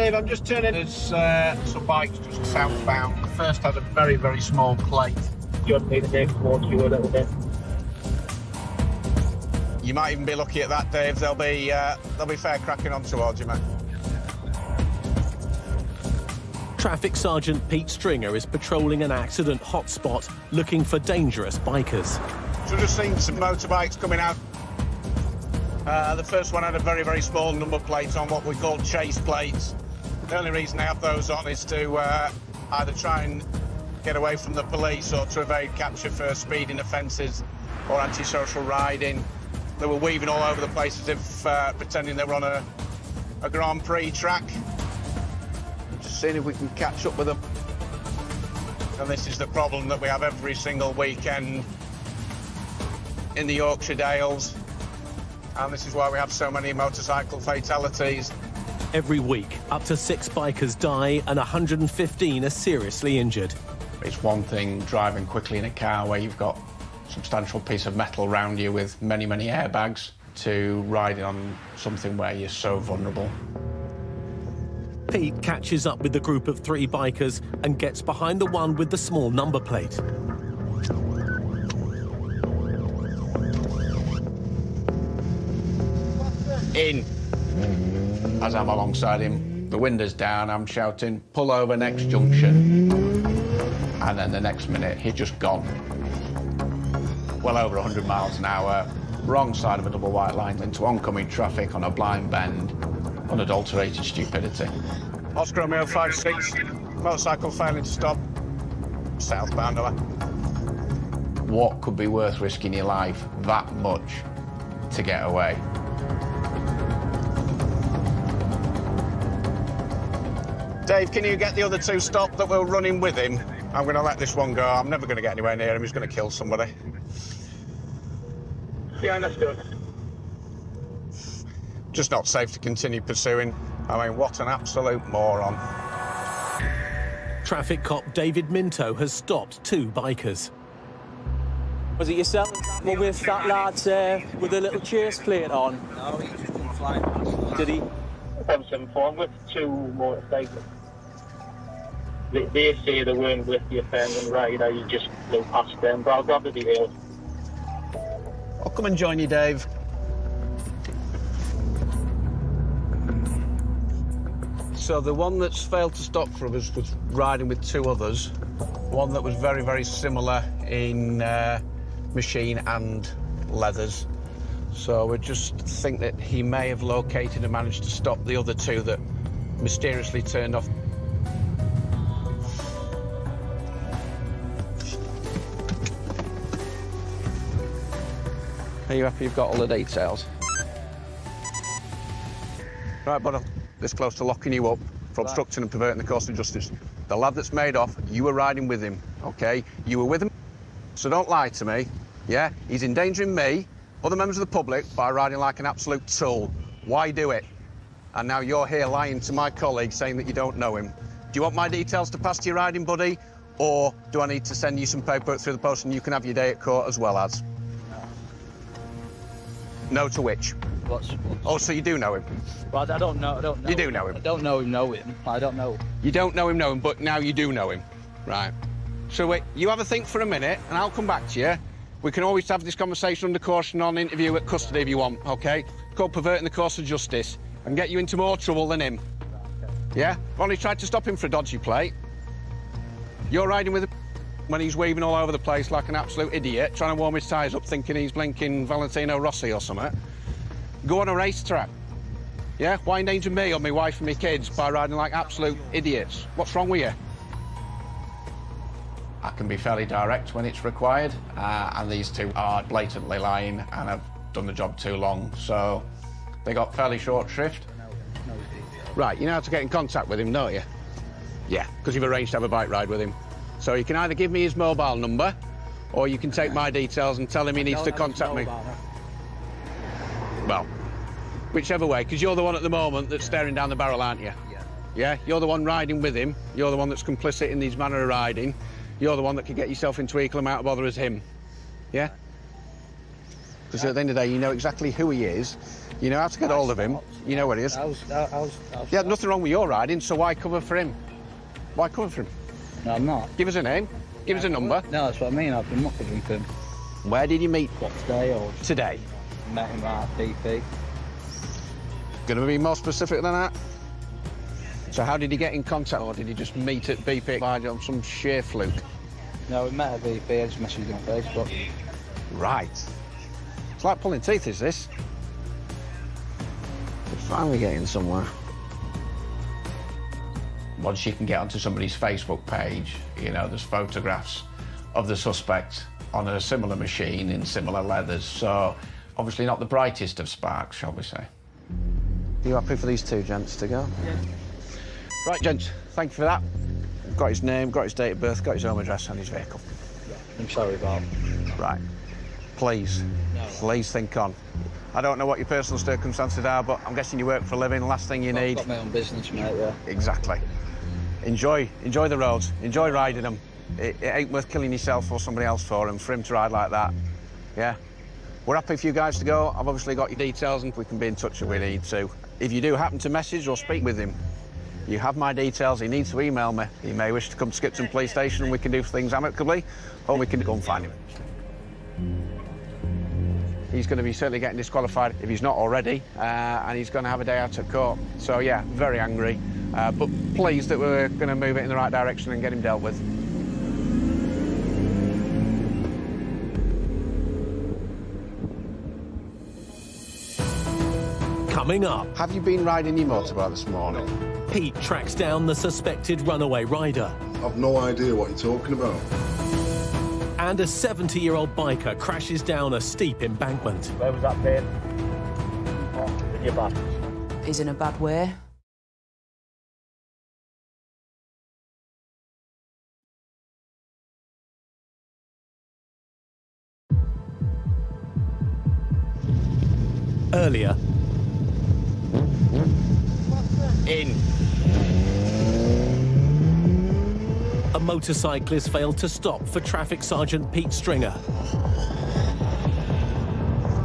Dave, I'm just turning. There's uh, some bikes just southbound. The first had a very, very small plate. You want me to move towards you a little bit? You might even be lucky at that, Dave. They'll be uh, they'll be fair cracking on towards you, mate. Traffic Sergeant Pete Stringer is patrolling an accident hotspot looking for dangerous bikers. So we've just seen some motorbikes coming out. Uh, the first one had a very, very small number plate on what we call chase plates. The only reason they have those on is to uh, either try and get away from the police or to evade capture for speeding offences or antisocial riding. They were weaving all over the place as if uh, pretending they were on a, a Grand Prix track Just seeing if we can catch up with them. And this is the problem that we have every single weekend in the Yorkshire Dales. And this is why we have so many motorcycle fatalities. Every week, up to six bikers die and 115 are seriously injured. It's one thing driving quickly in a car where you've got a substantial piece of metal around you with many, many airbags to riding on something where you're so vulnerable. Pete catches up with the group of three bikers and gets behind the one with the small number plate. In. As I'm alongside him, the window's down, I'm shouting, pull over next junction. And then the next minute, he's just gone. Well over 100 miles an hour, wrong side of a double white line into oncoming traffic on a blind bend unadulterated stupidity. Oscar Romeo 56, motorcycle failing to stop, southbound. What could be worth risking your life that much to get away? Dave, can you get the other two stopped that were running with him? I'm going to let this one go. I'm never going to get anywhere near him. He's going to kill somebody. Yeah, understood just not safe to continue pursuing. I mean, what an absolute moron. Traffic cop David Minto has stopped two bikers. Was it yourself well, with that lad uh, with a little chase plate on? No, he just come flying past. Did he? 174 with two motorcycles. They, they say they weren't with the offending rider, you just flew past them, but I'll grab the details. I'll come and join you, Dave. So the one that's failed to stop for us was riding with two others. One that was very, very similar in uh, machine and leathers. So we just think that he may have located and managed to stop the other two that mysteriously turned off. Are you happy you've got all the details? Right, but this close to locking you up for obstructing and perverting the course of justice. The lad that's made off, you were riding with him, OK? You were with him, so don't lie to me, yeah? He's endangering me, other members of the public, by riding like an absolute tool. Why do it? And now you're here lying to my colleague saying that you don't know him. Do you want my details to pass to your riding buddy, or do I need to send you some paperwork through the post and you can have your day at court as well as? No to which? What's, what's... Oh, so you do know him? Well, I don't know. I don't know. You do know him. I don't know him. Know him. I don't know. You don't know him. Know him, but now you do know him, right? So wait, you have a think for a minute, and I'll come back to you. We can always have this conversation under caution on interview at custody if you want, OK? It's called perverting the course of justice and get you into more trouble than him. Yeah? I've only tried to stop him for a dodgy plate. You're riding with him when he's waving all over the place like an absolute idiot, trying to warm his tyres up, thinking he's blinking Valentino Rossi or something. Go on a racetrack. Yeah? Why endanger me or my wife and my kids by riding like absolute idiots? What's wrong with you? I can be fairly direct when it's required, uh, and these two are blatantly lying and have done the job too long, so they got fairly short shrift. Right, you know how to get in contact with him, don't you? Yeah, because you've arranged to have a bike ride with him. So you can either give me his mobile number, or you can take my details and tell him he needs to contact me. Well, whichever way, because you're the one at the moment that's staring down the barrel, aren't you? Yeah. Yeah? You're the one riding with him. You're the one that's complicit in these manner of riding. You're the one that can get yourself into equal amount of bother as him. Yeah? Because at the end of the day, you know exactly who he is, you know how to get hold of him, you know where he is. How's, how- how's, how's Yeah, nothing wrong with your riding, so why cover for him? Why cover for him? No, I'm not. Give us a name, give us a number. No, that's what I mean. I've been mucking with him Where did you meet what, today or today? met him at BP. Going to be more specific than that? So how did he get in contact, or did he just meet at BP by on some sheer fluke? No, we met at BP. I just messaged him on Facebook. Right. It's like pulling teeth, is this? We're finally getting somewhere. Once you can get onto somebody's Facebook page, you know, there's photographs of the suspect on a similar machine in similar leathers. So, obviously, not the brightest of sparks, shall we say. You happy for these two gents to go? Yeah. Right, gents, thank you for that. Got his name, got his date of birth, got his home address and his vehicle. I'm sorry, Bob. Right. Please, please think on. I don't know what your personal circumstances are, but I'm guessing you work for a living. Last thing you I've need. got my own business, mate, yeah. Exactly. Enjoy, enjoy the roads. Enjoy riding them. It, it ain't worth killing yourself or somebody else for him. For him to ride like that, yeah. We're happy for you guys to go. I've obviously got your details, and we can be in touch if we need to. If you do happen to message or speak with him, you have my details. He needs to email me. He may wish to come to Skipton Police Station, and we can do things amicably, or we can go and find him. He's going to be certainly getting disqualified if he's not already, uh, and he's going to have a day out at court. So, yeah, very angry, uh, but pleased that we're going to move it in the right direction and get him dealt with. Coming up, Have you been riding your motorbike this morning? Pete tracks down the suspected runaway rider. I've no idea what you're talking about. And a 70 year old biker crashes down a steep embankment. Where was that pain? Oh, in your back. He's in a bad way. Earlier, In. A motorcyclist failed to stop for Traffic Sergeant Pete Stringer.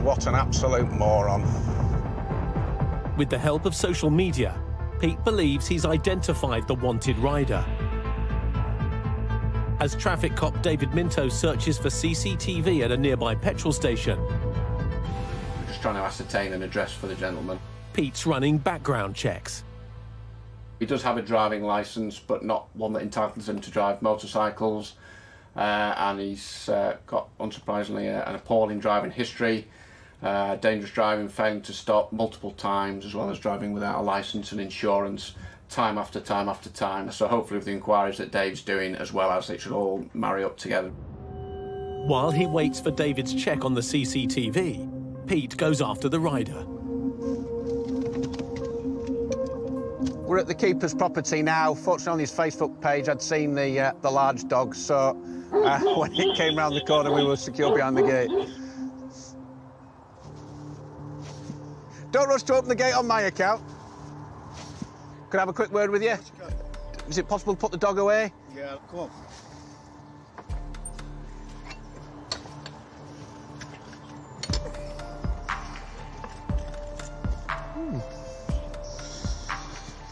What an absolute moron. With the help of social media, Pete believes he's identified the wanted rider. As traffic cop David Minto searches for CCTV at a nearby petrol station, We're just trying to ascertain an address for the gentleman. Pete's running background checks. He does have a driving licence, but not one that entitles him to drive motorcycles. Uh, and he's uh, got, unsurprisingly, uh, an appalling driving history. Uh, dangerous driving, failing to stop multiple times, as well as driving without a licence and insurance, time after time after time. So hopefully, with the inquiries that Dave's doing, as well as it should all marry up together. While he waits for David's check on the CCTV, Pete goes after the rider. We're at the keeper's property now. Fortunately, on his Facebook page, I'd seen the uh, the large dog, so uh, when it came round the corner, we were secure behind the gate. Don't rush to open the gate on my account. Could I have a quick word with you? Is it possible to put the dog away? Yeah, come on.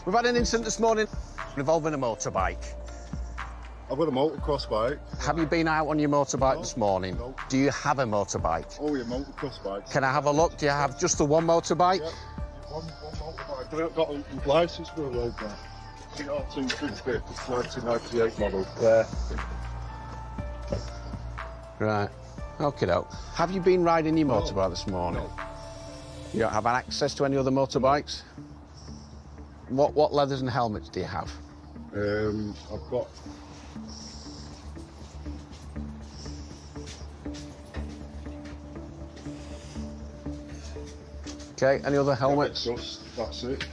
We've had an incident this morning involving a motorbike. I've got a motocross bike. Have you been out on your motorbike No, this morning? no. Do you have a motorbike? Oh, your motocross bike. Can I have a look? Do you have just the one motorbike? Yeah, one, one motorbike. I've got a licence for a road bike. CR250, it's 1998 model. Yeah. Right. Okay, doke. Have you been riding your motorbike this morning? No. You don't have access to any other motorbikes? What what leathers and helmets do you have? Um, I've got Okay, any other helmets? just, that's it.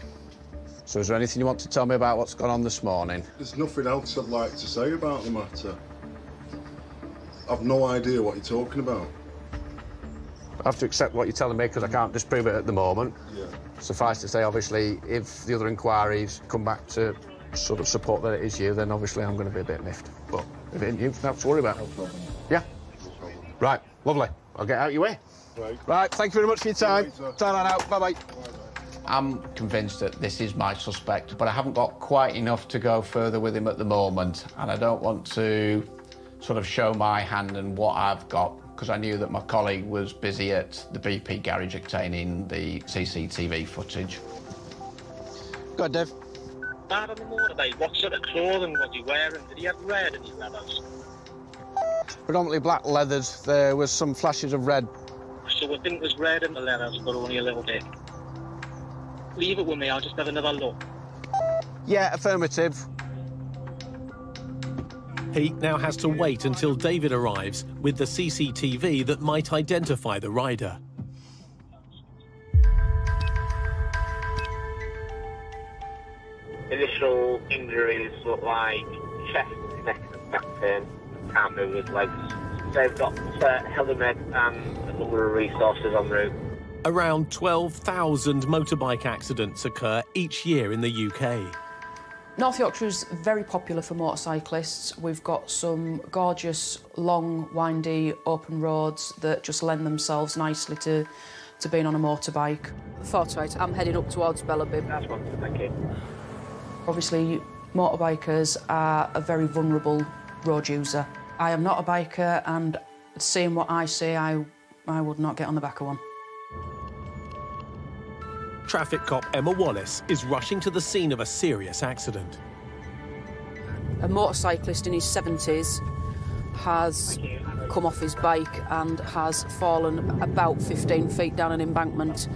So is there anything you want to tell me about what's gone on this morning? There's nothing else I'd like to say about the matter. I've no idea what you're talking about. I have to accept what you're telling me because I can't disprove it at the moment. Yeah. Suffice to say, obviously, if the other inquiries come back to sort of support that it is you, then obviously I'm going to be a bit miffed. But if it ain't you, nothing to worry about. No problem. Yeah? No problem. Right, lovely. I'll get out your way. Right. Right, thank you very much for your time. Right, sir. Turn that out. Bye bye. I'm convinced that this is my suspect, but I haven't got quite enough to go further with him at the moment, and I don't want to sort of show my hand and what I've got because I knew that my colleague was busy at the BP garage obtaining the CCTV footage. Go on, Dave. Out on the motorbike, what sort of clothing was he wearing? Did he have red in his leathers? Predominantly black leathers. There was some flashes of red. So I think there's red in the leathers, but only a little bit. Leave it with me, I'll just have another look. Yeah, affirmative. Pete now has to wait until David arrives with the CCTV that might identify the rider. Initial injuries look like chest, neck and back pain. Can't move his legs. They've got uh, Helimed and a number of resources en route. Around 12,000 motorbike accidents occur each year in the UK. North Yorkshire is very popular for motorcyclists. We've got some gorgeous, long, windy, open roads that just lend themselves nicely to, to being on a motorbike. Fortwright, I'm heading up towards Bellabib. That's one, thank you. Obviously, motorbikers are a very vulnerable road user. I am not a biker, and seeing what I see, I, I would not get on the back of one. Traffic cop Emma Wallace is rushing to the scene of a serious accident. A motorcyclist in his 70s has come off his bike and has fallen about 15 feet down an embankment.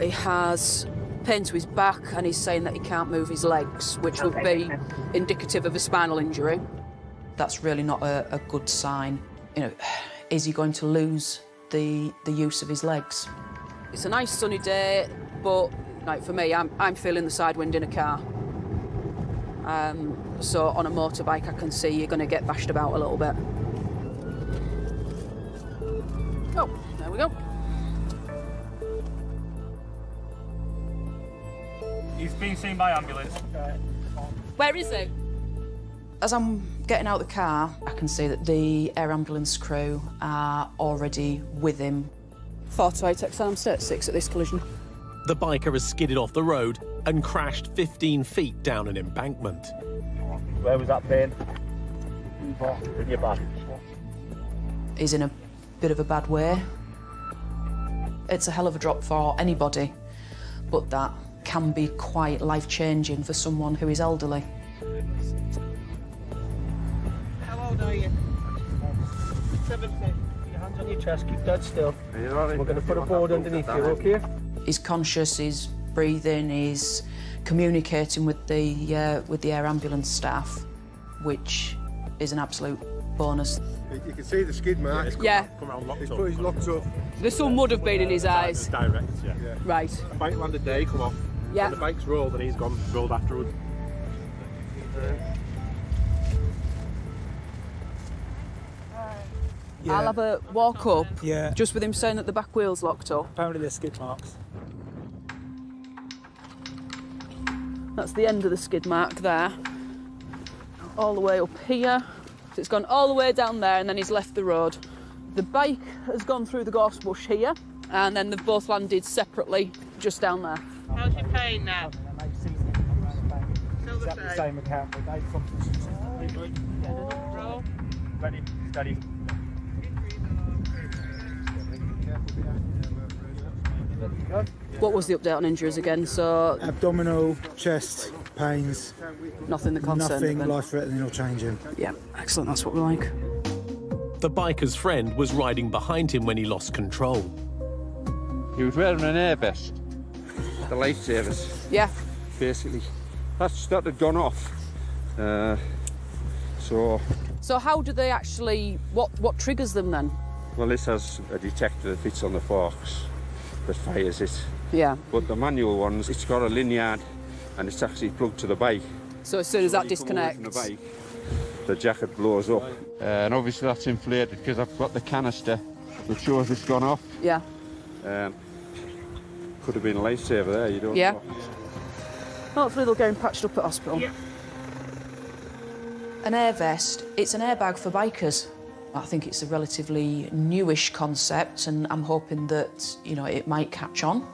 He has pain to his back and he's saying that he can't move his legs, which would be indicative of a spinal injury. That's really not a, a good sign. You know, is he going to lose the, the use of his legs? It's a nice sunny day, but like for me, I'm, I'm feeling the side wind in a car. Um, so on a motorbike, I can see you're going to get bashed about a little bit. Oh, there we go. He's been seen by ambulance. Where is he? As I'm getting out the car, I can see that the air ambulance crew are already with him. 48 XL, I'm still at 6 at this collision. The biker has skidded off the road and crashed 15 feet down an embankment. Where was that pain? In your back. He's in a bit of a bad way. It's a hell of a drop for anybody, but that can be quite life changing for someone who is elderly. How old are you? 70. Your hands on your chest, keep dead still. We're going to put a board underneath you, okay? He's conscious, he's breathing, he's communicating with the uh, with the air ambulance staff, which is an absolute bonus. You can see the skid marks. Yeah, He's put his locks up. the sun would have been in his eyes. Direct, yeah. Right. Bike landed there, come off. Yeah. The bike's rolled and he's gone rolled afterwards. I'll have a walk up. Yeah. Just with him saying that the back wheel's locked up. Apparently there's skid marks. That's the end of the skid mark there. All the way up here. So it's gone all the way down there and then he's left the road. The bike has gone through the gorse bush here and then they've both landed separately just down there. How's your pain now? Still the Exactly the same. same account, but they've come Roll. Ready, steady. What was the update on injuries again? So Abdominal, chest, pains, nothing that concerned nothing life threatening or changing. Yeah, excellent. That's what we like. The biker's friend was riding behind him when he lost control. He was wearing an air vest. The lifesavers, Yeah. basically. That's that had gone off. Uh, so, So how do they actually? What what triggers them then? Well, this has a detector that fits on the forks that fires it. Yeah. But the manual ones, it's got a lanyard and it's actually plugged to the bike. So as soon as So that when you come away from disconnects. the bike, the jacket blows up. Uh, and obviously that's inflated because I've got the canister that shows it's gone off. Yeah. Um, could have been a lifesaver there, you don't Yeah. know. Hopefully they'll get him patched up at hospital. An air vest, it's an airbag for bikers. I think it's a relatively newish concept and I'm hoping that, you know, it might catch on.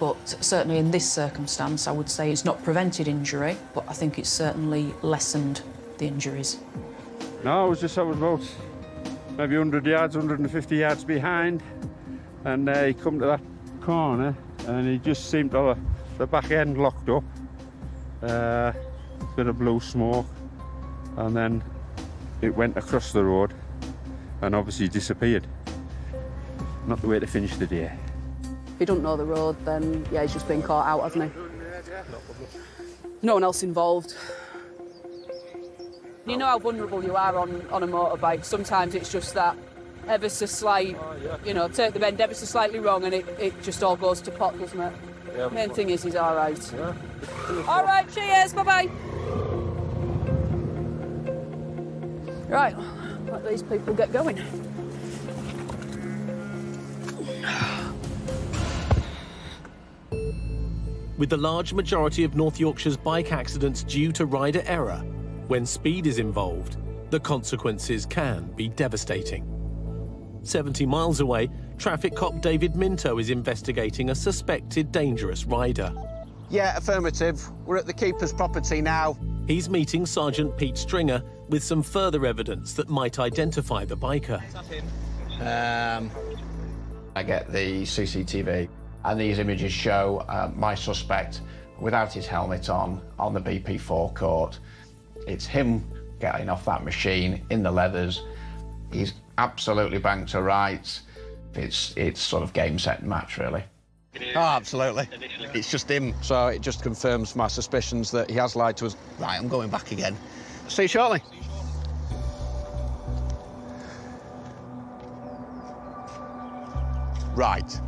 But certainly in this circumstance, I would say it's not prevented injury, but I think it's certainly lessened the injuries. No, I was just I was about maybe 100 yards, 150 yards behind, and uh, he come to that corner, and he just seemed to have the back end locked up. Uh, bit of blue smoke, and then it went across the road, and obviously disappeared. Not the way to finish the day. If he doesn't know the road, then yeah, he's just been caught out, hasn't he? No one else involved. You know how vulnerable you are on, on a motorbike. Sometimes it's just that ever so slight, you know, take the bend ever so slightly wrong and it, it just all goes to pot, doesn't it? Yeah. Main thing is he's all right. All right, cheers, bye-bye. Right, let these people get going. With the large majority of North Yorkshire's bike accidents due to rider error, when speed is involved, the consequences can be devastating. 70 miles away, traffic cop David Minto is investigating a suspected dangerous rider. Yeah, affirmative. We're at the keeper's property now. He's meeting Sergeant Pete Stringer with some further evidence that might identify the biker. Um, I get the CCTV, and these images show uh, my suspect without his helmet on on the BP forecourt. It's him getting off that machine in the leathers. He's absolutely banked to rights. It's it's sort of game set match really. Oh, absolutely. It's just him. So it just confirms my suspicions that he has lied to us. Right, I'm going back again. See you shortly. Right.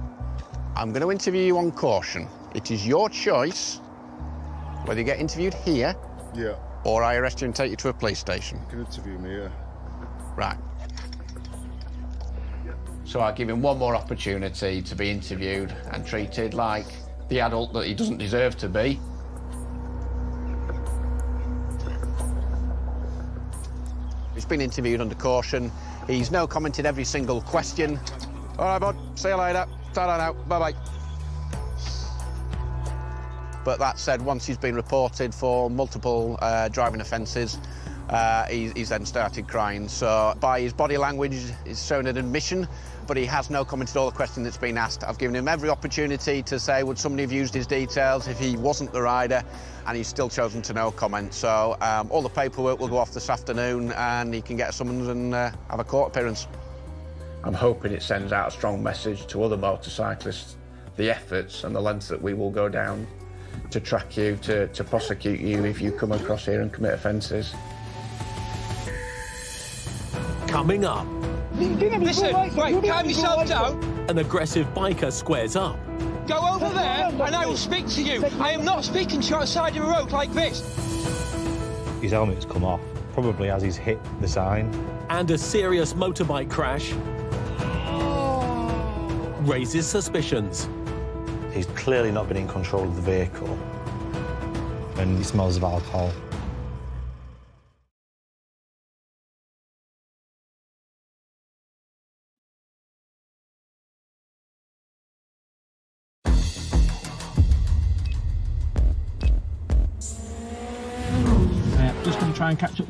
I'm going to interview you on caution. It is your choice whether you get interviewed here Yeah. or I arrest you and take you to a police station. You can interview me, yeah. Right. So I give him one more opportunity to be interviewed and treated like the adult that he doesn't deserve to be. He's been interviewed under caution. He's now commented every single question. All right, bud. See you later. Ta-da now. Bye-bye. But that said, once he's been reported for multiple uh, driving offences, uh, he, he's then started crying. So by his body language, he's shown an admission, but he has no commented all the question that's been asked. I've given him every opportunity to say, would somebody have used his details if he wasn't the rider? And he's still chosen to no comment. So um, all the paperwork will go off this afternoon and he can get a summons and uh, have a court appearance. I'm hoping it sends out a strong message to other motorcyclists, the efforts and the lengths that we will go down to track you, to, to prosecute you if you come across here and commit offences. Coming up, Listen, wait, calm yourself down. an aggressive biker squares up. Go over there and I will speak to you. I am not speaking to you outside of a road like this. His helmet's come off, probably as he's hit the sign. And a serious motorbike crash raises suspicions. He's clearly not been in control of the vehicle. And he smells of alcohol.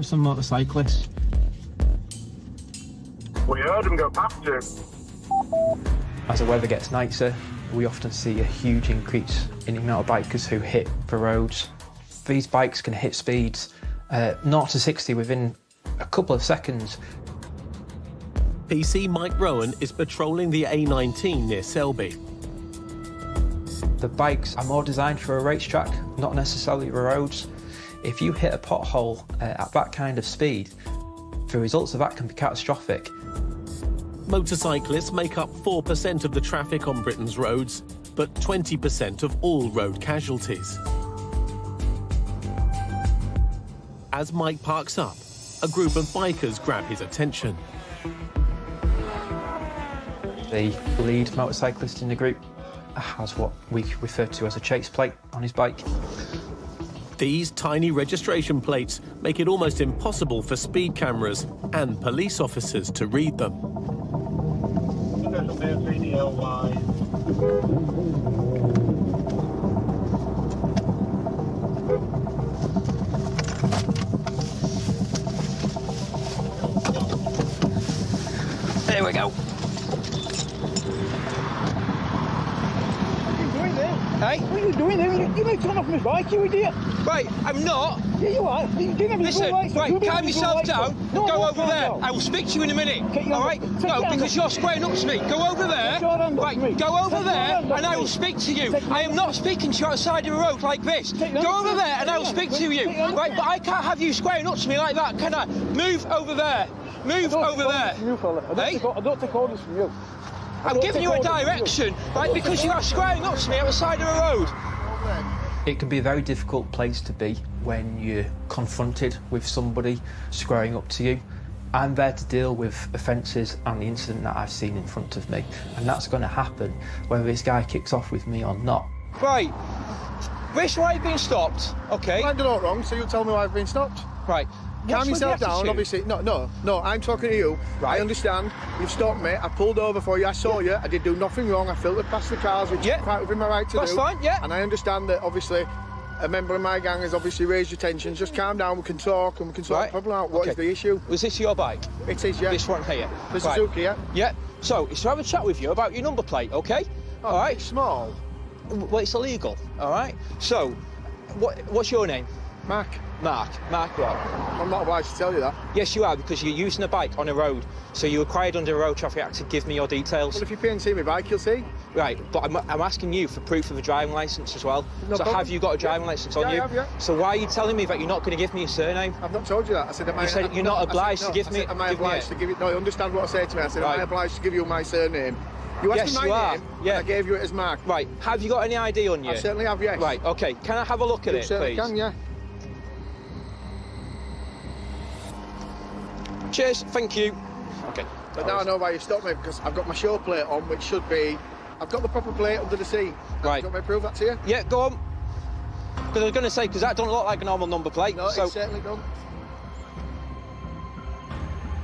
Try and catch up with some motorcyclists. We heard him go past you. As the weather gets nicer, we often see a huge increase in the amount of bikers who hit the roads. These bikes can hit speeds uh, 0 to 60 within a couple of seconds. PC Mike Rowan is patrolling the A19 near Selby. The bikes are more designed for a racetrack, not necessarily the roads. If you hit a pothole uh, at that kind of speed, the results of that can be catastrophic. Motorcyclists make up 4% of the traffic on Britain's roads, but 20% of all road casualties. As Mike parks up, a group of bikers grab his attention. The lead motorcyclist in the group has what we refer to as a chase plate on his bike. These tiny registration plates make it almost impossible for speed cameras and police officers to read them. There we go. What are you doing there? Hey? What are you doing there? You, you may turn off my bike, you idiot. Right, I'm not. Yeah, you are. You didn't Listen, lights right, calm have your full yourself down. No, go over there. down. I will speak to you in a minute. All right? No, because you're squaring up to me. Go over there. Take your hand off right, go over there, and I will speak to you. I am not speaking to you outside of a road like this. Go over there, and I will speak to you. take your hand Right, but I can't have you squaring up to me like that, can I? Move over there. Move over there. You, fella. I don't, Hey? take, I don't take orders from you. I I'm giving you a direction, right? Because you are squaring up to me outside of a road. It can be a very difficult place to be when you're confronted with somebody squaring up to you. I'm there to deal with offences and the incident that I've seen in front of me, and that's going to happen whether this guy kicks off with me or not. Right. Wish why you've been stopped, okay? I've done it wrong, so you'll tell me why I've been stopped. Right. Calm yourself down, attitude? obviously. No, no, no, I'm talking to you. Right. I understand. You've stopped me. I pulled over for you. I saw you. I did do nothing wrong. I filtered past the cars, which Yeah. is quite within my right to That's do. fine, yeah. And I understand that, obviously, a member of my gang has obviously raised your tensions. Just calm down. We can talk and we can sort Right. the problem out. What is Okay. the issue? Was this your bike? It is, yeah. This one here. The Right. Suzuki, yeah. Yeah. So, it's to have a chat with you about your number plate, okay? Oh, all right. Small. Well, it's illegal. All right. So, what, what's your name? Mark. Mark. Mark what? I'm not obliged to tell you that. Yes, you are because you're using a bike on a road. So you're required under the Road Traffic Act to give me your details. Well, if you pay and see my bike, you'll see. Right, but I'm, I'm asking you for proof of a driving licence as well. No so problem. have you got a driving licence on Yeah, I you? have, yeah. So why are you telling me that you're not going to give me a surname? I've not told you that. I said, am I, You said I'm you're not I said- obliged to no, give I me- said, Am I obliged to give you? No, you understand what I say to me. I said, am I Right. obliged to give you my surname? You asked Yes, me my you are. name. Yeah. I gave you it as Mark. Right, have you got any ID on you? I certainly have, yes. Right, okay. Can I have a look at You it, certainly please? can, yeah. Cheers, thank you. Okay. But now I know why you stopped me because I've got my show plate on, which should be. I've got the proper plate under the seat. Right. Do you want me to prove that to you? Yeah, go on. Because I was going to say, because that don't look like a normal number plate. No, so, it's certainly done.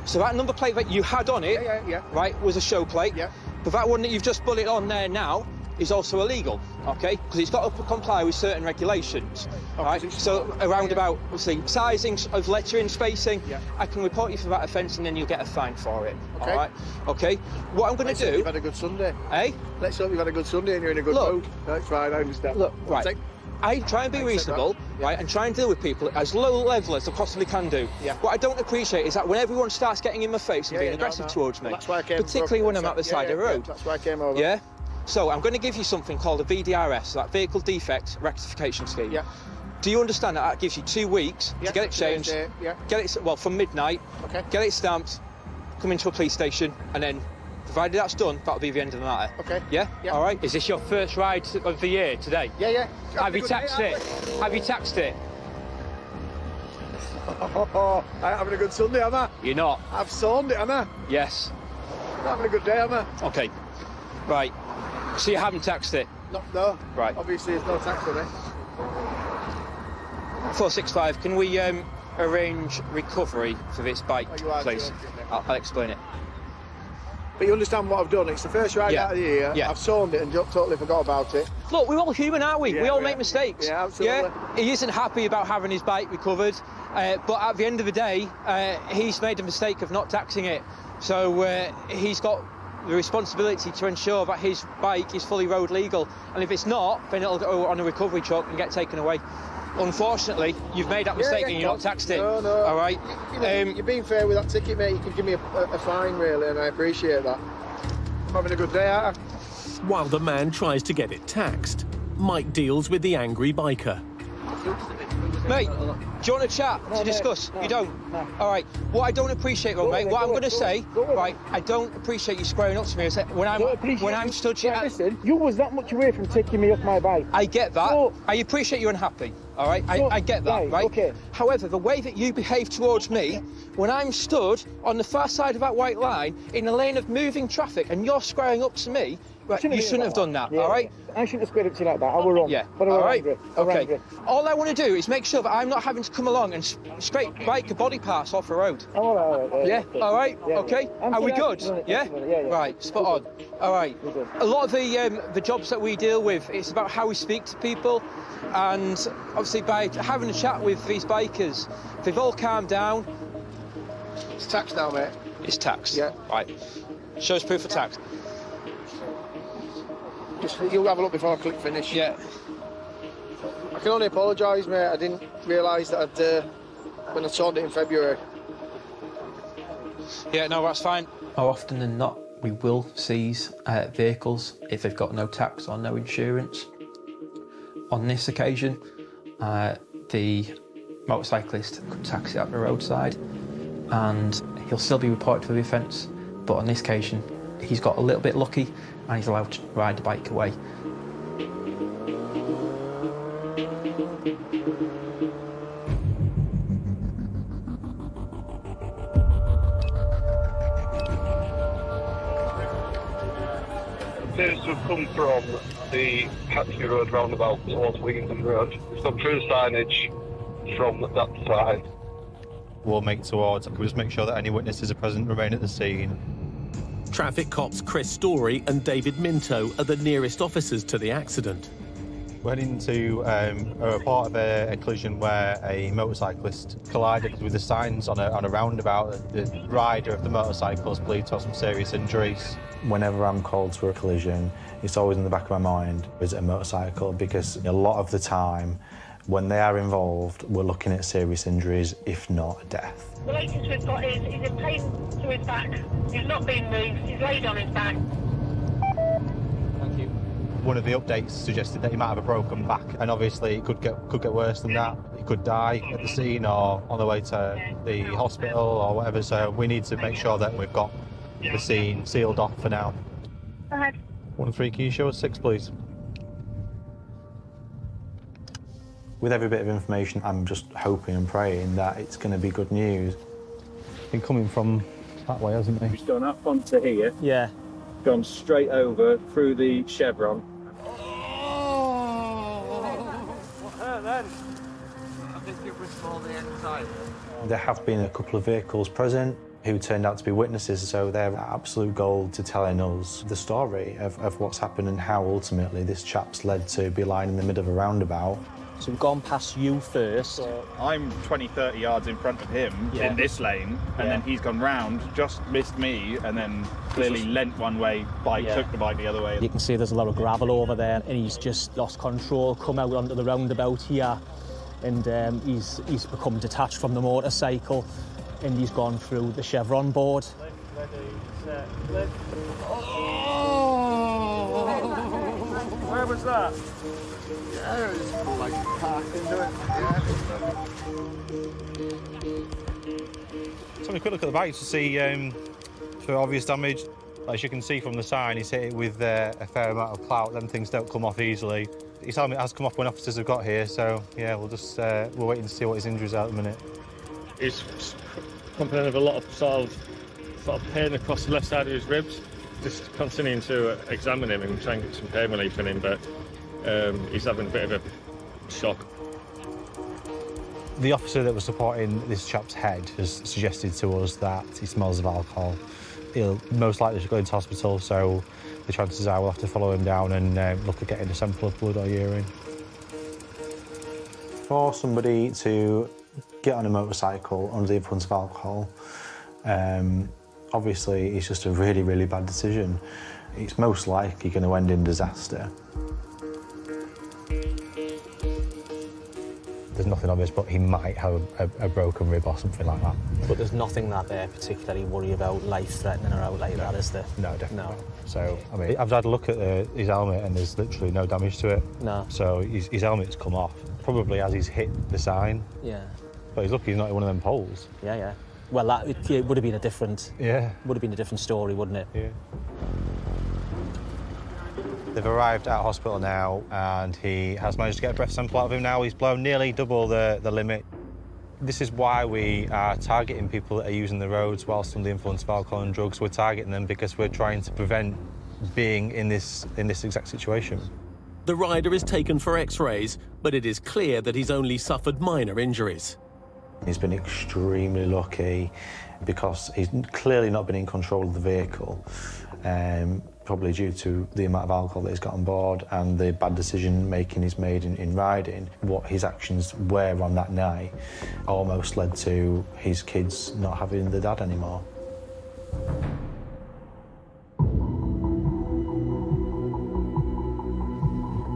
so that number plate that you had on it, Yeah, yeah, yeah. right, was a show plate. Yeah. But that one that you've just put it on there now is also illegal, okay? Because it's got to comply with certain regulations, Oh, right? So around about, see, sizing of lettering, spacing, Yeah. I can report you for that offence and then you'll get a fine for it, Okay. all right? Okay. What I'm going Let's to hope do, you've had a good Sunday. eh? Let's hope you've had a good Sunday and you're in a good Look. mood. That's fine, I understand. Look, right. take- I try and be reasonable, that. right, and try and deal with people at as low level as I possibly can do. Yeah. What I don't appreciate is that when everyone starts getting in my face and Yeah, being yeah, no, aggressive no. towards me, Well, that's why I came particularly when I'm at the Yeah, side yeah, of the yeah, road. That's why I came over. Yeah. So I'm going to give you something called a VDRS, that Vehicle Defect Rectification Scheme. Yeah. Do you understand that that gives you two weeks Yeah, to get it today's changed, date, yeah. get it well from midnight, Okay. get it stamped, come into a police station, and then, provided that's done, that'll be the end of the matter. Okay. Yeah. Yeah. All right. Is this your first ride of the year today? Yeah, yeah. Have you a good day, taxed haven't it? Have you taxed it? Oh, I'm having a good Sunday, am I? You're not. I've sawned it, am I? Yes. I'm having a good day, am I? Okay. Right. So you haven't taxed it? No, no. Right. Obviously, there's no tax on it. 465, can we um, arrange recovery for this bike, Oh, please? I'll, I'll explain it. But you understand what I've done? It's the first ride Yeah. out of the year. Yeah. I've sawned it and totally forgot about it. Look, we're all human, aren't we? Yeah, we all make mistakes. Yeah, absolutely. Yeah? He isn't happy about having his bike recovered, uh, but at the end of the day, uh, he's made a mistake of not taxing it. So uh, he's got the responsibility to ensure that his bike is fully road legal. And if it's not, then it'll go on a recovery truck and get taken away. Unfortunately, you've made that mistake yeah, and you're not taxed it. No, no. All right. You know, Um, you're being fair with that ticket, mate. You can give me a, a, a fine, really, and I appreciate that. I'm having a good day, aren't I? While the man tries to get it taxed, Mike deals with the angry biker. Mate, do you want to chat to discuss? you don't? All right. What I don't appreciate, though, mate, what I'm going to say, go right, I don't appreciate you squaring up to me. When I'm, when I'm you- stood here, listen, you was that much away from taking me off my bike. I get that. No. I appreciate you're unhappy. All right, I, So- I get that, right, right? okay. However, the way that you behave towards me, when I'm stood on the far side of that white line in a lane of moving traffic, and you're squaring up to me, right, you shouldn't have done that. Yeah, all right? I shouldn't have squared up to you like that. I were wrong. Yeah. But I all were right. angry. I were Okay. angry. All I want to do is make sure that I'm not having to come along and s- straight bike your body parts off the road. Oh, all right, all right, Yeah. okay. All right. Yeah, okay. yeah. Are we good? Yeah? Yeah, yeah. Right. Spot on. All right. A lot of the um, the jobs that we deal with, it's about how we speak to people, and obviously by having a chat with these bikers, they've all calmed down. It's tax now, mate. It's tax. Yeah. Right. Show us proof of tax. Just you'll have a look before I click finish. Yeah. I can only apologise, mate. I didn't realise that I'd uh, when I saw it in February. Yeah. No, that's fine. More often than not, we will seize uh, vehicles if they've got no tax or no insurance. On this occasion, uh, the motorcyclist could taxi out the roadside and he'll still be reported for the offence, but on this occasion, he's got a little bit lucky and he's allowed to ride the bike away. appears to have come from the Hackney Road roundabout towards Wington Road. Some true signage from that side. We'll make towards. Can we just make sure that any witnesses are present remain at the scene? Traffic cops Chris Story and David Minto are the nearest officers to the accident. We're heading to um, a part of a, a collision where a motorcyclist collided with the signs on a, on a roundabout. The rider of the motorcycle has believed to have some serious injuries. Whenever I'm called to a collision, it's always in the back of my mind, is it a motorcycle? Because a lot of the time, when they are involved, we're looking at serious injuries, if not death. The latest we've got is he's in pain to his back. He's not being moved. He's laid on his back. Thank you. One of the updates suggested that he might have a broken back, and obviously it could get could get worse than that. He could die at the scene or on the way to the hospital or whatever. So we need to make sure that we've got the scene sealed off for now. Go ahead. One three, can you show us six, please? With every bit of information, I'm just hoping and praying that it's going to be good news. Been coming from that way, hasn't he? He's gone up onto here. Yeah. Gone straight over through the chevron. There have been a couple of vehicles present who turned out to be witnesses, so they're absolute gold to telling us the story of, of what's happened and how ultimately this chap's led to be lying in the middle of a roundabout. So we've gone past you first. I'm 20, 30 yards in front of him Yeah. in this lane, and Yeah. then he's gone round, just missed me, and then clearly lent one way, bike Yeah. took the bike the other way. You can see there's a lot of gravel over there, and he's just lost control, come out onto the roundabout here, and um, he's he's become detached from the motorcycle, and he's gone through the chevron board. Where was that? Let's have a quick look at the bike to see um, for obvious damage. As you can see from the sign, he's hit it with uh, a fair amount of clout. Them things don't come off easily. His helmet has come off when officers have got here, so yeah, we'll just uh, we're waiting to see what his injuries are at the minute. He's complaining of a lot of sort of sort of pain across the left side of his ribs. Just continuing to examine him and try and get some pain relief in him, but um, he's having a bit of a shock. The officer that was supporting this chap's head has suggested to us that he smells of alcohol. He'll most likely go into hospital, so the chances are we'll have to follow him down and uh, look at getting a sample of blood or urine. For somebody to get on a motorcycle under the influence of alcohol, um, obviously it's just a really, really bad decision. It's most likely going to end in disaster. There's nothing obvious, but he might have a, a, a broken rib or something like that. But there's nothing that they're particularly worried about, life-threatening or out like that, is there? No, definitely. No. not. So, I mean, I've had a look at uh, his helmet and there's literally no damage to it. No. So his, his helmet's come off, probably as he's hit the sign. Yeah. But he's lucky he's not in one of them poles. Yeah, yeah. Well, that it, it would have been a different. Yeah. Would have been a different story, wouldn't it? Yeah. They've arrived at hospital now and he has managed to get a breath sample out of him now. He's blown nearly double the, the limit. This is why we are targeting people that are using the roads whilst under the influence of alcohol and drugs. We're targeting them because we're trying to prevent being in this, in this exact situation. The rider is taken for x-rays, but it is clear that he's only suffered minor injuries. He's been extremely lucky because he's clearly not been in control of the vehicle, um, probably due to the amount of alcohol that he's got on board and the bad decision making he's made in, in riding. What his actions were on that night almost led to his kids not having the dad anymore.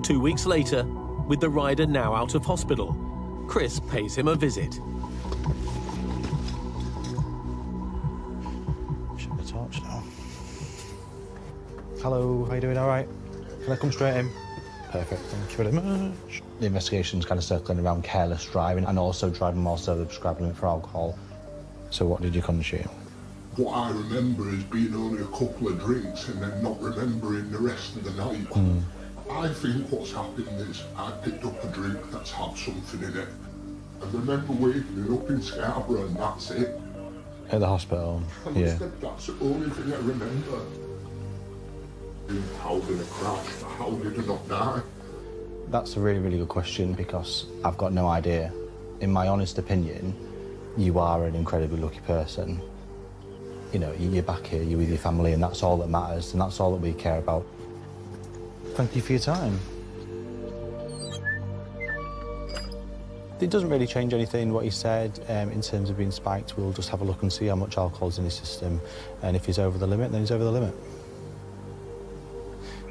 Two weeks later, with the rider now out of hospital, Chris pays him a visit. Hello, how you doing? All right? Can I come straight in? Perfect, thank you very much. The investigation's kind of circling around careless driving and also driving whilst over the prescribed limit for alcohol. So what did you consume? What I remember is being only a couple of drinks and then not remembering the rest of the night. Hmm. I think what's happened is I picked up a drink that's had something in it. I remember waking up in Scarborough and that's it. At the hospital, And yeah. That's the only thing I remember. How did I crash? How did I not die? That's a really, really good question because I've got no idea. In my honest opinion, you are an incredibly lucky person. You know, you're back here, you're with your family, and that's all that matters, and that's all that we care about. Thank you for your time. It doesn't really change anything what he said um, in terms of being spiked. We'll just have a look and see how much alcohol's in his system, and if he's over the limit, then he's over the limit.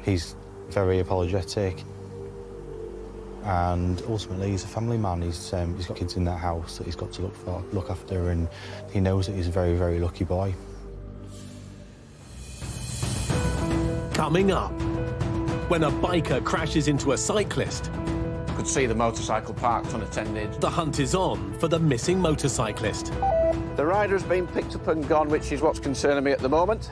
He's very apologetic, and ultimately he's a family man. He's um, he's got kids in that house that he's got to look for, look after, and he knows that he's a very, very lucky boy. Coming up, when a biker crashes into a cyclist, Could see the motorcycle parked unattended. the hunt is on for the missing motorcyclist. The rider's been picked up and gone, which is what's concerning me at the moment.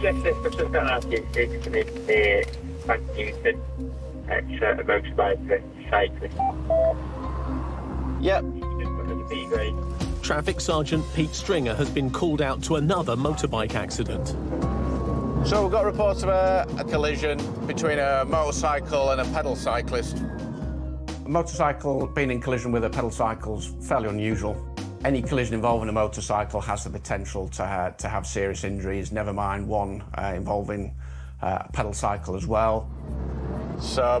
Yes, this was just going to ask you to commit the Frank Newton extra motorbike cyclist. Yep. Traffic Sergeant Pete Stringer has been called out to another motorbike accident. So we've got reports of a, a collision between a motorcycle and a pedal cyclist. A motorcycle being in collision with a pedal cycle is fairly unusual. Any collision involving a motorcycle has the potential to, uh, to have serious injuries, never mind one uh, involving uh, a pedal cycle as well. So,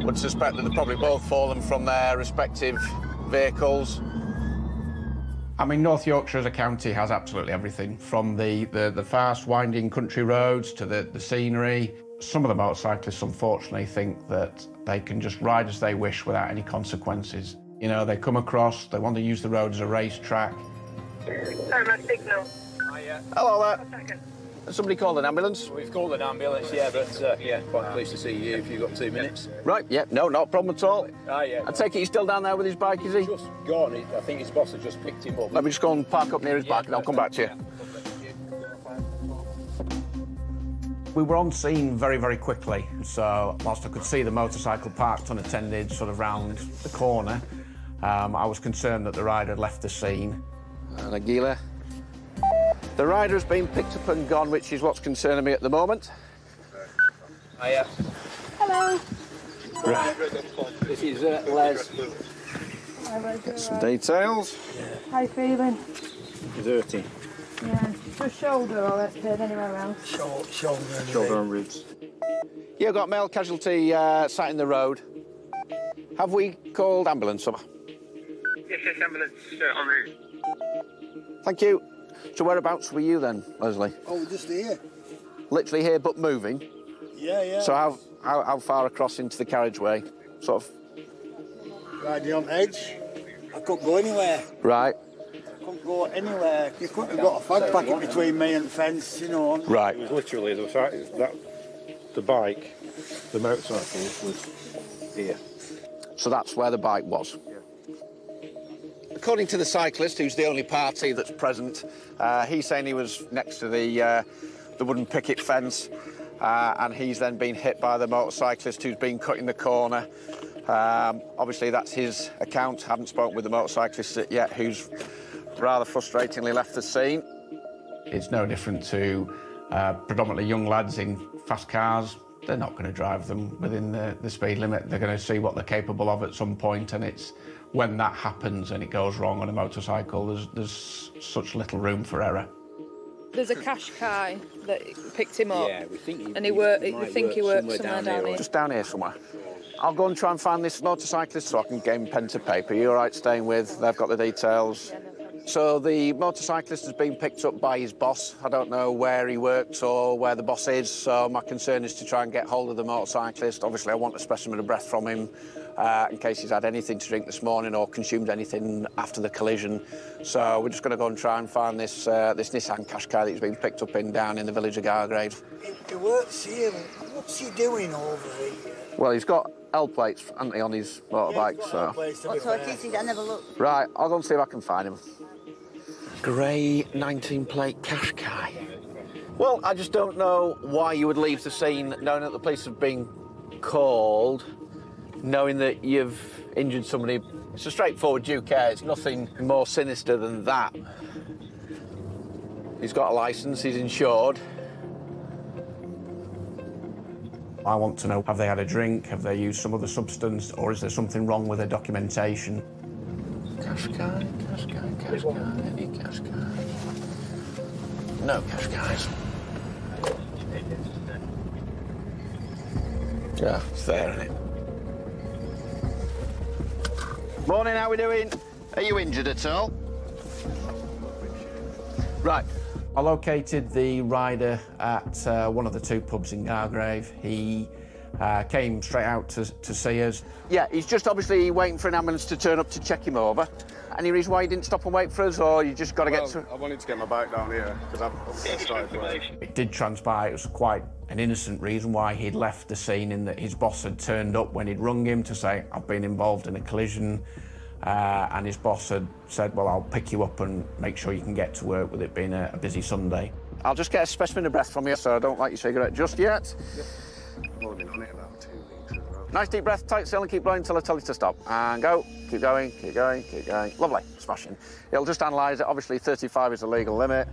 would suspect that they've probably both fallen from their respective vehicles. I mean, North Yorkshire as a county has absolutely everything, from the, the, the fast, winding country roads to the, the scenery. Some of the motorcyclists, unfortunately, think that they can just ride as they wish without any consequences. You know, they come across, they want to use the road as a racetrack. Sorry, my signal. Hello there. Somebody called an ambulance? We've called an ambulance, yeah, but uh, yeah, quite pleased to see you if you've got two minutes. Right, yeah, no, not a problem at all. Ah, yeah. I take it he's still down there with his bike, is he? Just gone. I think his boss has just picked him up. Let me just go and park up near his bike and I'll come back to you. We were on scene very, very quickly. So, whilst I could see the motorcycle parked unattended sort of round the corner, um, I was concerned that the rider had left the scene. And Aguila. The rider has been picked up and gone, which is what's concerning me at the moment. Hiya. Hello. Right. This is uh, Les. Some details. How you feeling? Dirty. Yeah. Just shoulder or it anywhere else? Shoulder. Shoulder and ribs. Yeah, got male casualty uh, sat in the road. Have we called ambulance up? Yes, yes, ambulance uh, en route. Thank you. So whereabouts were you then, Leslie? Oh, just here. Literally here, but moving. Yeah, yeah. So how, how how far across into the carriageway? Sort of. Riding on edge. I couldn't go anywhere. Right. I couldn't go anywhere. You couldn't have got a fag packet between me and the fence, you know. Right. It was literally the fact that the bike, the motorcycle was here. So that's where the bike was. According to the cyclist, who's the only party that's present, uh, he's saying he was next to the uh, the wooden picket fence, uh, and he's then been hit by the motorcyclist who's been cutting the corner. Um, obviously, that's his account. Haven't spoken with the motorcyclist yet, who's rather frustratingly left the scene. It's no different to uh, predominantly young lads in fast cars. They're not going to drive them within the, the speed limit. They're going to see what they're capable of at some point, and it's when that happens and it goes wrong on a motorcycle, there's, there's such little room for error. There's a cash guy that picked him up. Yeah, we think he, and he he worked. might We think he worked somewhere somewhere down down, here, here. Just down here somewhere. I'll go and try and find this motorcyclist so I can get him pen to paper. You all right staying with? They've got the details. So the motorcyclist has been picked up by his boss. I don't know where he works or where the boss is, so my concern is to try and get hold of the motorcyclist. Obviously, I want a specimen of breath from him uh, in case he's had anything to drink this morning or consumed anything after the collision. So we're just going to go and try and find this uh, this Nissan Qashqai that he's been picked up in down in the village of Gargrave. He works here. What's he doing over here? Well, he's got L plates, hasn't he, on his motorbike, so... What's what is it? I never looked. Right, I'll go and see if I can find him. Grey 19 plate Qashqai. Well, I just don't know why you would leave the scene knowing that the police have been called, knowing that you've injured somebody. It's a straightforward due care. It's nothing more sinister than that. He's got a licence, he's insured. I want to know, have they had a drink? Have they used some other substance? Or is there something wrong with their documentation? Qashqai, Qashqai, Qashqai, any Qashqai? No Qashqais. Yeah, it's there, isn't it? Morning, how we doing? Are you injured at all? Right. I located the rider at uh, one of the two pubs in Gargrave. He uh, came straight out to, to see us. Yeah, he's just obviously waiting for an ambulance to turn up to check him over. Any reason why he didn't stop and wait for us, or you just got to well, get to... I wanted to get my bike down here because I've started work. It did transpire, it was quite an innocent reason why he'd left the scene in that his boss had turned up when he'd rung him to say, I've been involved in a collision. Uh, and his boss had said, well, I'll pick you up and make sure you can get to work with it being a, a busy Sunday. I'll just get a specimen of breath from you, so I don't like your cigarette just yet. I've Nice deep breath, tight still and keep blowing until I tell you to stop. And go, keep going, keep going, keep going. Lovely, smashing. It'll just analyse it. Obviously, 35 is the legal limit.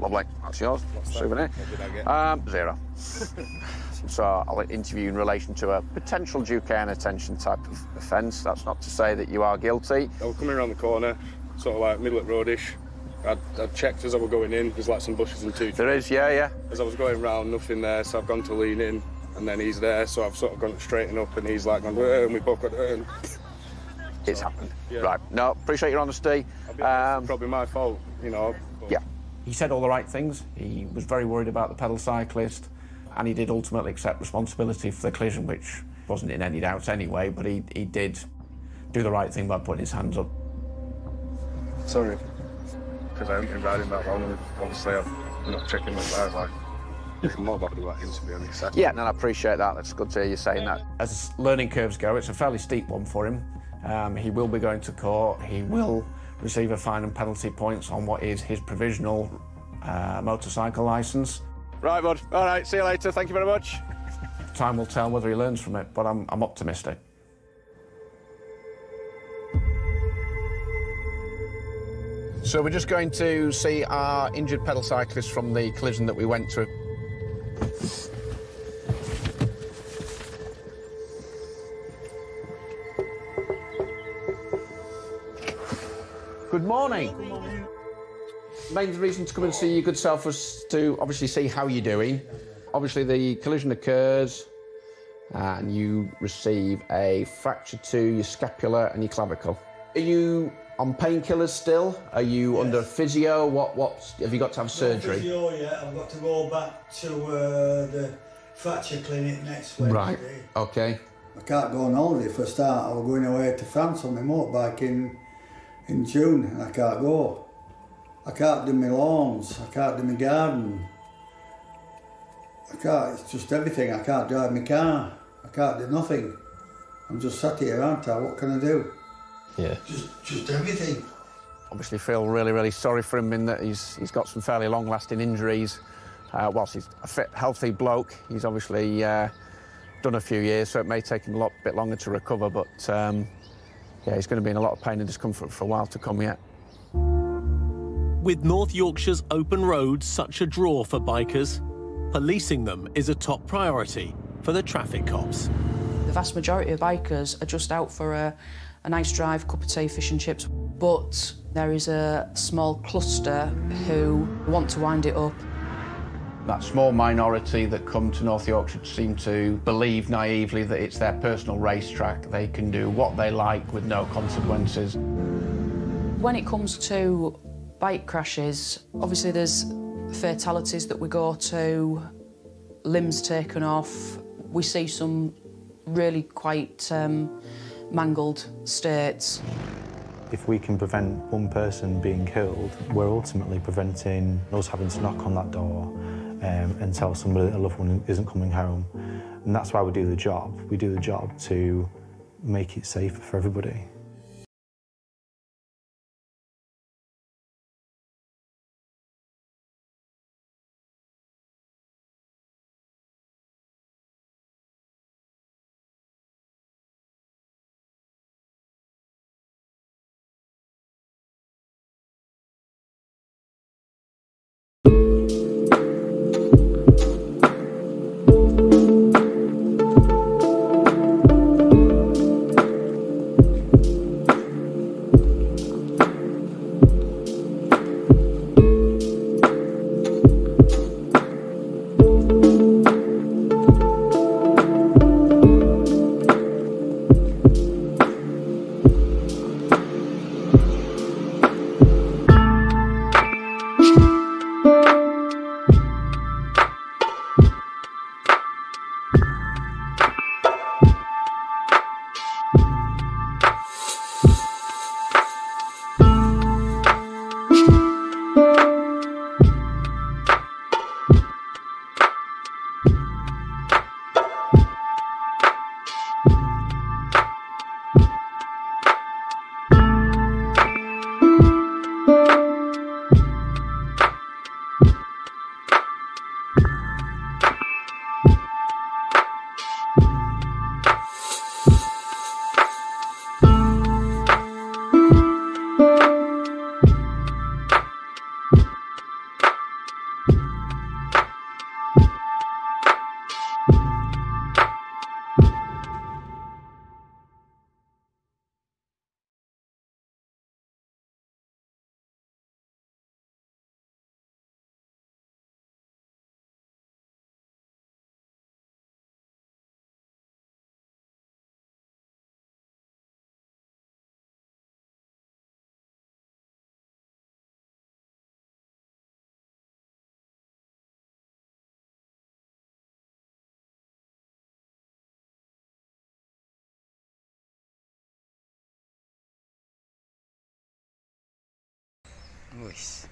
Lovely, that's yours. What's that? Souvenir. What did I get? Um, zero. so I'll interview in relation to a potential due care and attention type of offence. That's not to say that you are guilty. I was coming around the corner, sort of like middle at roadish. I'd, I'd checked as I was going in. There's like some bushes and two. There is, yeah, yeah. As I was going round, nothing there, so I've gone to lean in, and then he's there, so I've sort of gone to straighten up, and he's like gone, and we both got, and It's happened. Yeah. Right. No, appreciate your honesty. I'll be honest, it's um, probably my fault, you know. but- Yeah. He said all the right things. He was very worried about the pedal cyclist, and he did ultimately accept responsibility for the collision, which wasn't in any doubt anyway, but he, he did do the right thing by putting his hands up. Sorry, because I haven't been riding that long, and obviously I'm not checking my tires. Like, I'm more bothered about him, to be honest. Yeah, and I appreciate that. That's good to hear you saying that. As learning curves go, it's a fairly steep one for him. Um, he will be going to court. He will receive a fine and penalty points on what is his provisional uh, motorcycle licence. Right, bud. All right, see you later. Thank you very much. Time will tell whether he learns from it, but I'm, I'm optimistic. So we're just going to see our injured pedal cyclist from the collision that we went to. Good morning. Main reason to come and see your good self was to obviously see how you're doing. Obviously, the collision occurs and you receive a fracture to your scapula and your clavicle. Are you on painkillers still? Are you under physio? What? What? Have you got to have surgery? Physio, yeah. I've got to go back to uh, the fracture clinic next Wednesday. Right. Okay. I can't go on holiday for a start. I was going away to France on my motorbike in in June and I can't go. I can't do my lawns, I can't do my garden. I can't, it's just everything. I can't drive my car. I can't do nothing. I'm just sat here, aren't I? What can I do? Yeah. Just, just everything. Obviously feel really, really sorry for him in that he's, he's got some fairly long-lasting injuries. Uh, whilst he's a fit, healthy bloke, he's obviously uh, done a few years, so it may take him a lot, bit longer to recover, but um, yeah, he's going to be in a lot of pain and discomfort for a while to come yet. With North Yorkshire's open roads such a draw for bikers, policing them is a top priority for the traffic cops. The vast majority of bikers are just out for a, a nice drive, cup of tea, fish and chips, but there is a small cluster who want to wind it up. That small minority that come to North Yorkshire seem to believe naively that it's their personal racetrack. They can do what they like with no consequences. When it comes to bike crashes, obviously there's fatalities that we go to, limbs taken off. We see some really quite um, mangled states. If we can prevent one person being killed, we're ultimately preventing us having to knock on that door um, and tell somebody that a loved one isn't coming home. And that's why we do the job. We do the job to make it safer for everybody. Luiz.